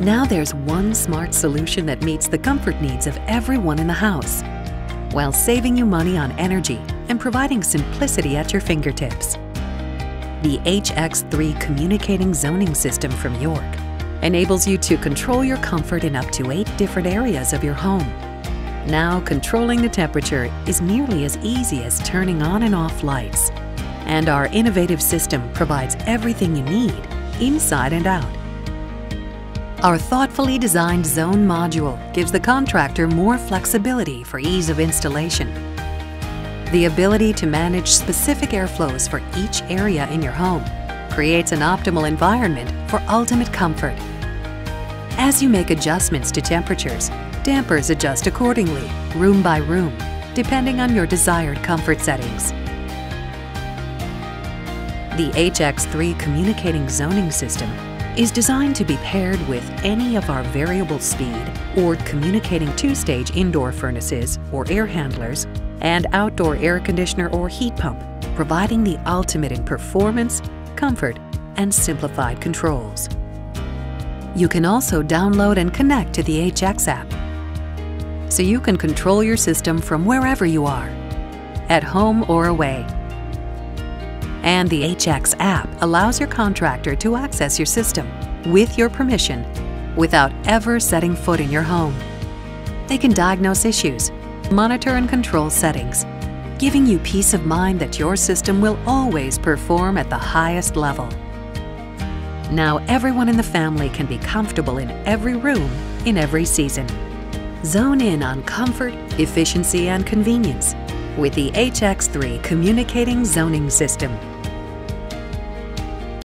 Now there's one smart solution that meets the comfort needs of everyone in the house, while saving you money on energy and providing simplicity at your fingertips. The HX3 communicating zoning system from York enables you to control your comfort in up to eight different areas of your home. Now, controlling the temperature is nearly as easy as turning on and off lights. And our innovative system provides everything you need, inside and out. Our thoughtfully designed zone module gives the contractor more flexibility for ease of installation. The ability to manage specific airflows for each area in your home creates an optimal environment for ultimate comfort. As you make adjustments to temperatures, dampers adjust accordingly, room by room, depending on your desired comfort settings. The HX3 communicating zoning system is designed to be paired with any of our variable speed or communicating two-stage indoor furnaces or air handlers and outdoor air conditioner or heat pump, providing the ultimate in performance, comfort, and simplified controls. You can also download and connect to the HX app, so you can control your system from wherever you are, at home or away. And the HX app allows your contractor to access your system with your permission without ever setting foot in your home. They can diagnose issues, monitor and control settings, giving you peace of mind that your system will always perform at the highest level. Now everyone in the family can be comfortable in every room, in every season. Zone in on comfort, efficiency, and convenience with the HX3 Communicating Zoning System.